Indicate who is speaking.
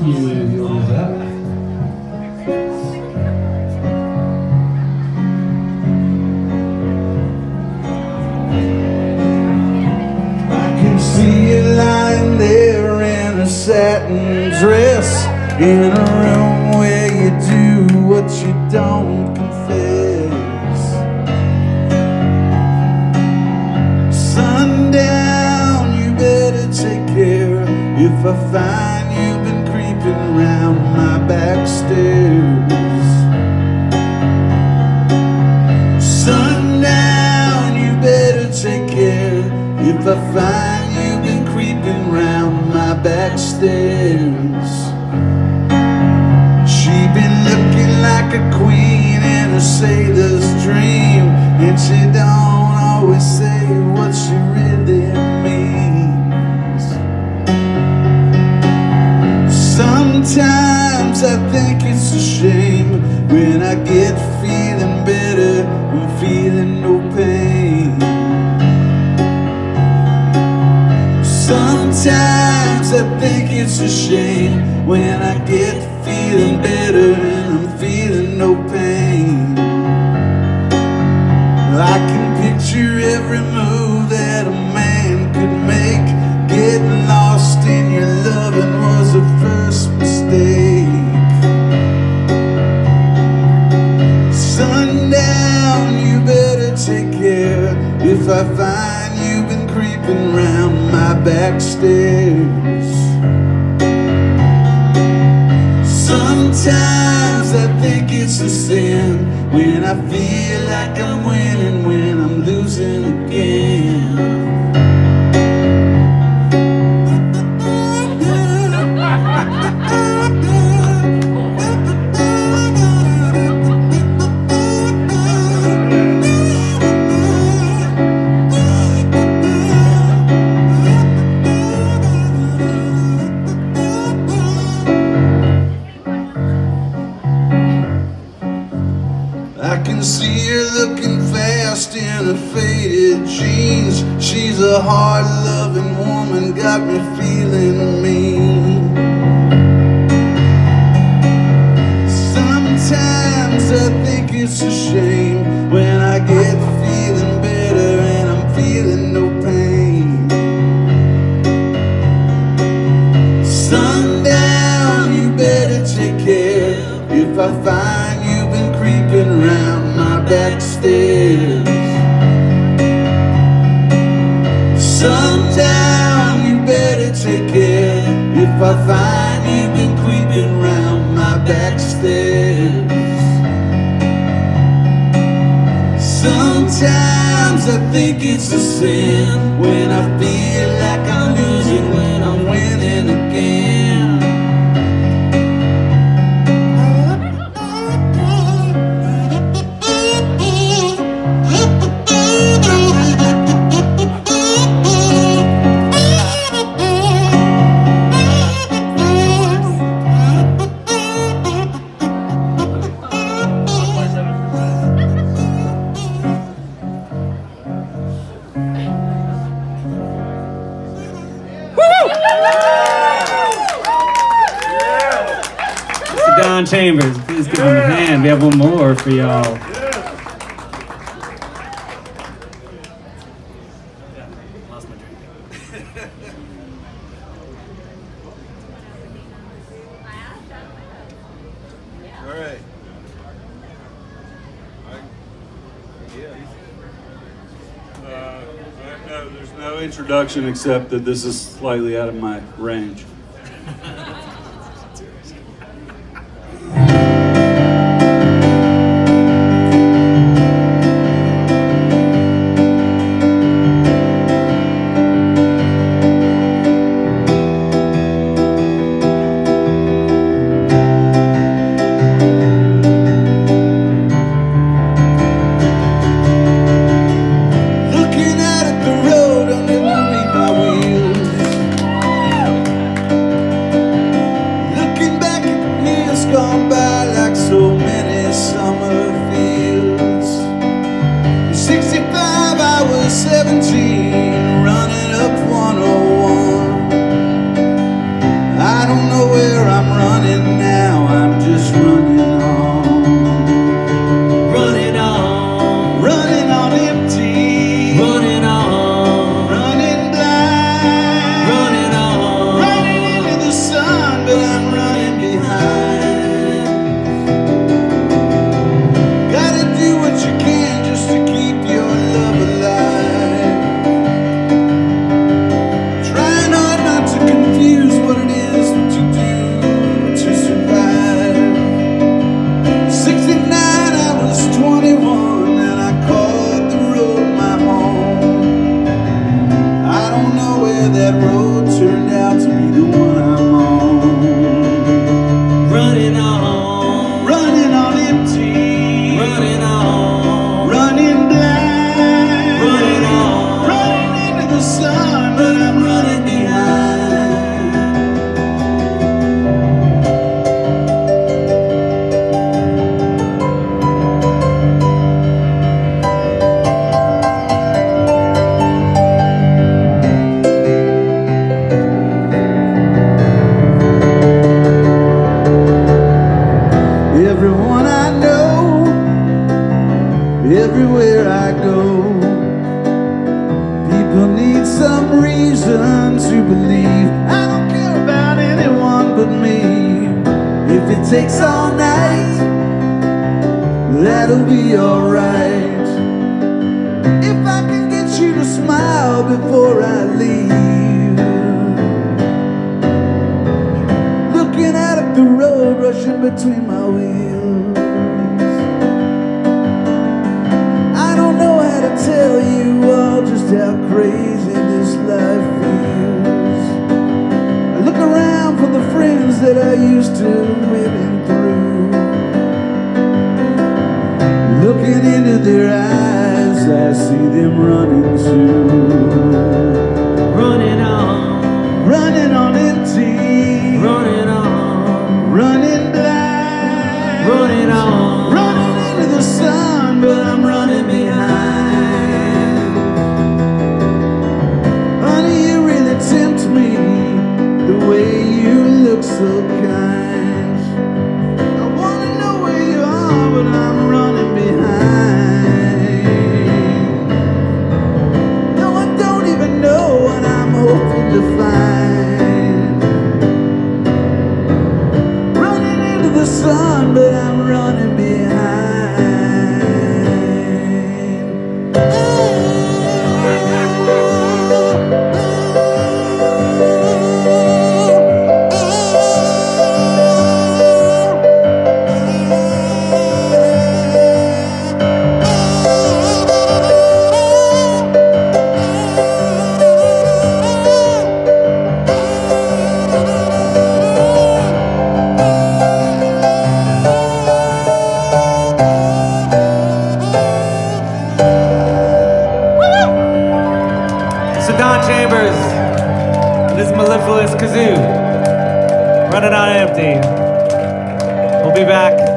Speaker 1: I can see you lying there in a satin dress in a room where you do what you don't confess. Sundown, you better take care if I find around my back stairs. Sundown, you better take care if I find you've been creeping round my back stairs. She been looking like a queen in a sailor's dream, and she don't always say what she think it's a shame when I get feeling better and feeling no pain. Sometimes I think it's a shame when Sundown, you better take care if I find you've been creeping round my back stairs. Sometimes I think it's a sin when I feel like I'm winning She's a hard loving woman, got me feeling mean. Sometimes I think it's a shame Sundown, you better take care if I find you've been creeping around my back stairs. Sometimes I think it's a sin when I feel like I'm losing
Speaker 2: Don Chambers, please give him a hand. We have one more for y'all.
Speaker 1: All right.
Speaker 3: Uh, no, there's no introduction except that this is slightly out of my range.
Speaker 1: Everywhere I go. People need some reason to believe. I don't care about anyone but me. If it takes all night, that'll be alright. If I can get you to smile before I leave. Looking out at the road rushing between my wheels. Crazy this life feels. I look around for the friends that I used to living through. Looking into their eyes, I see them running too.
Speaker 4: Running on,
Speaker 1: Running on the sun, but I'm running behind.
Speaker 4: Kazoo, running on empty. We'll be back